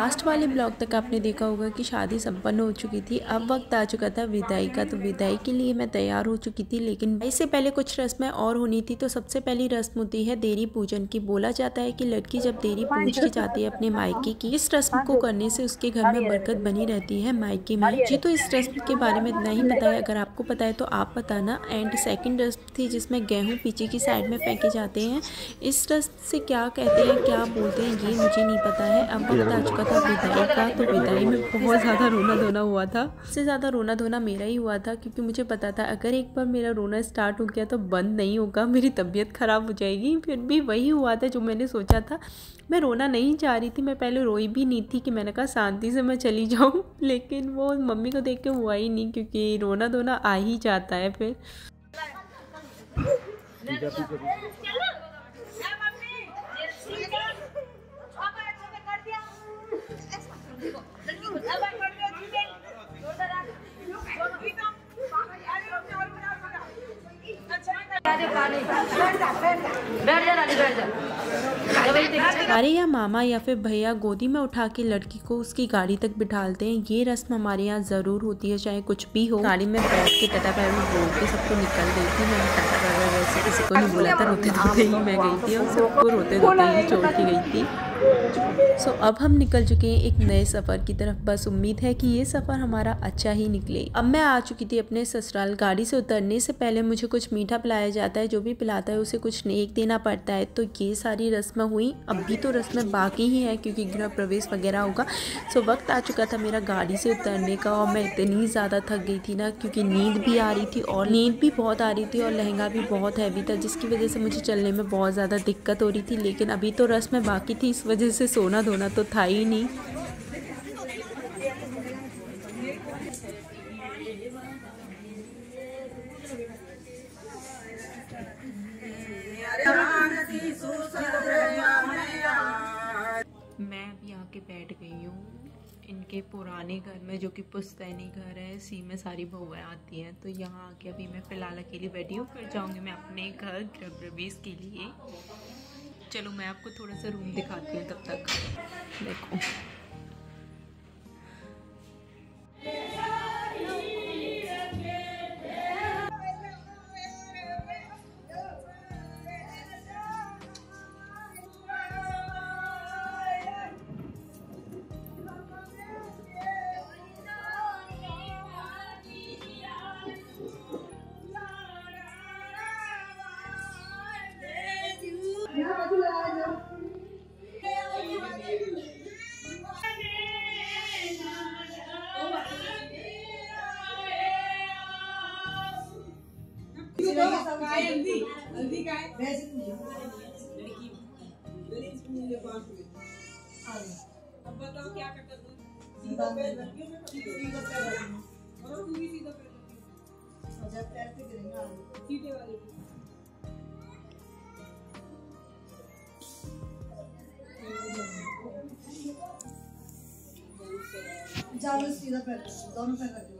Last वाले blog तक आपने देखा होगा कि शादी संपन्न हो चुकी थी। अब वक्त आ चुका था विदाई का तो विदाई के लिए मैं तैयार हो चुकी थी लेकिन इससे पहले कुछ रस्में और होनी थी तो सबसे पहली रस्म होती है देरी पूजन की। बोला जाता है कि लड़की जब देरी पूज के जाती है अपने मायके की इस रस्म को करने से उसके घर में बरकत बनी रहती है मायके में। जी तो इस रस्म के बारे में नहीं पता है अगर आपको पता है तो आप बताना। एंड सेकेंड रस्म थी जिसमें गेहूँ पीछे की साइड में फेंके जाते हैं। इस रस्म से क्या कहते हैं क्या बोलते हैं ये मुझे नहीं पता है। अब वक्त आ चुका था विदाई का तो विदाई में बहुत ज़्यादा रोना धोना हुआ था। सबसे ज़्यादा रोना धोना मेरा ही हुआ था, क्योंकि मुझे पता था, अगर एक बार मेरा रोना स्टार्ट हो गया तो बंद नहीं होगा, मेरी तबीयत ख़राब हो जाएगी। फिर भी वही हुआ था जो मैंने सोचा था। मैं रोना नहीं चाह रही थी, मैं पहले रोई भी नहीं थी कि मैंने कहा शांति से मैं चली जाऊँ, लेकिन वो मम्मी को देख के हुआ ही नहीं, क्योंकि रोना धोना आ ही जाता है फिर। अरे या मामा या फिर भैया, गोदी में उठा के लड़की को उसकी गाड़ी तक बिठालते हैं। ये रस्म हमारे यहाँ ज़रूर होती है, चाहे कुछ भी हो। गाड़ी में बैठ के टाटा पैर में बोल के सबको निकल गई थी मैं टाटा पैर वैसे किसी को नहीं बोला था रोते धोते ही मैं गई थी और सबको रोते धोते ही छोड़ के गई थी। सो so, अब हम निकल चुके हैं एक नए सफ़र की तरफ़। बस उम्मीद है कि ये सफ़र हमारा अच्छा ही निकले। अब मैं आ चुकी थी अपने ससुराल गाड़ी से उतरने से पहले मुझे कुछ मीठा पिलाया जाता है जो भी पिलाता है उसे कुछ नेक देना पड़ता है। तो ये सारी रस्में हुई। अभी तो रस्में बाकी ही हैं क्योंकि गृह प्रवेश वगैरह होगा। सो वक्त आ चुका था मेरा गाड़ी से उतरने का और मैं इतनी ज़्यादा थक गई थी ना क्योंकि नींद भी आ रही थी और नींद भी बहुत आ रही थी और लहंगा भी बहुत हैवी था जिसकी वजह से मुझे चलने में बहुत ज़्यादा दिक्कत हो रही थी। लेकिन अभी तो रस्में बाकी थी इस वजह से सोना धोना तो था ही नहीं। मैं अभी आके बैठ गई हूँ। इनके पुराने घर में जो कि पुस्तैनी घर है सी में सारी बहुएँ आती हैं। तो यहाँ आके अभी मैं फ़िलहाल अकेली बैठी हूँ। फिर जाऊँगी मैं अपने घर गृह के लिए। चलो मैं आपको थोड़ा सा रूम दिखाती हूँ तब तक। देखो। हल्दी का अब बताओ क्या करता तू? सीधा पैर रखियो मैं सीधा पैर और तू भी सीधा पैर रखियो। पैर पे गिरेगा सीधे वाले जाओ सीधा पैर दोनों पैर रखियो।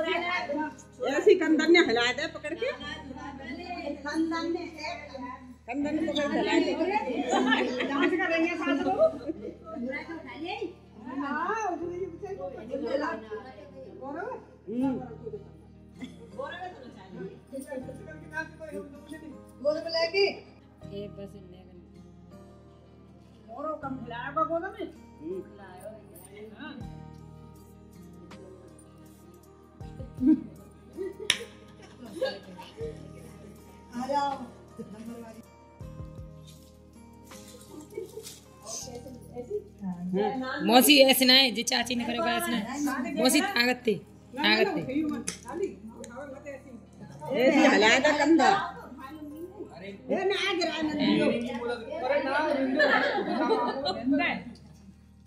ऐसी कंदन ने हिला दे पकड़ के। कंदन ने कंदन ने पकड़ हिला दे डांस कर रही है सास को हाँ गोद में लेके एक बस इन्ने और कम खिलाया का गोद में? हाँ नंबर वाली मौसी ऐसे ना है जी चाची ने करेगा ऐसे ना। मौसी ताकत थी ऐसी हलाया था कंधा। ये ना गिरा मैं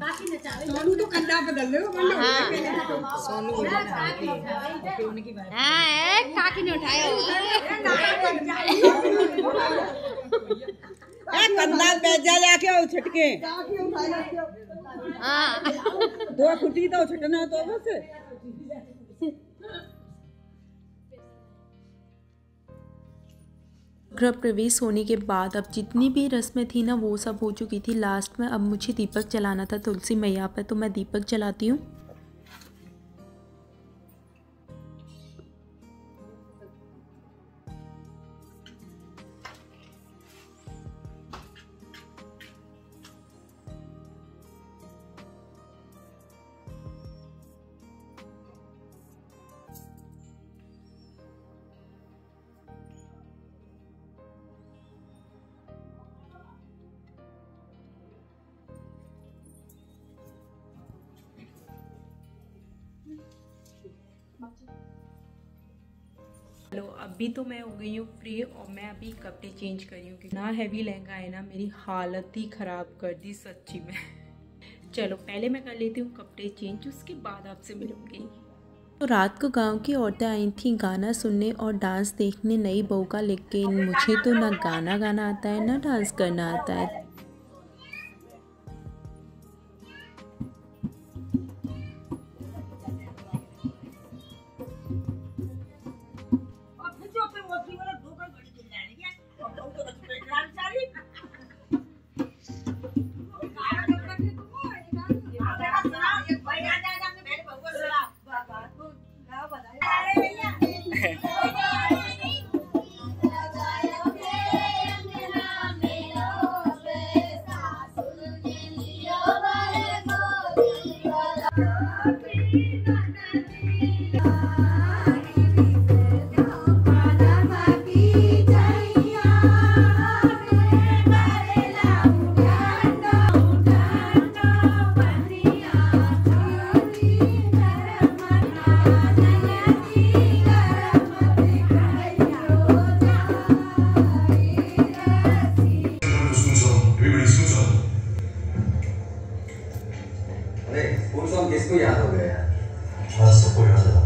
सोनू तो कंधा बदल लो सोनू को क्योंकि उनकी बात ए कंधा पैजा जाके छटके दो खुटी तो छटना तो बस। गृह प्रवेश होने के बाद अब जितनी भी रस्में थी ना, वो सब हो चुकी थी। लास्ट में अब मुझे दीपक जलाना था, तुलसी मैया पर तो मैं दीपक जलाती हूँ। अभी तो मैं हो गई हूँ फ्री और मैं अभी कपड़े चेंज करी हूँ ना हैवी लहंगा है ना मेरी हालत ही ख़राब कर दी सच्ची में। चलो, पहले मैं कर लेती हूँ कपड़े चेंज उसके बाद आपसे मिलूँगी। तो रात को गाँव की औरतें आई थी गाना सुनने और डांस देखने, नई बहू का लेकिन मुझे तो ना गाना गाना आता है, ना डांस करना आता है। अरे वो सॉन्ग किसको याद हो गया यार हाँ सबको याद है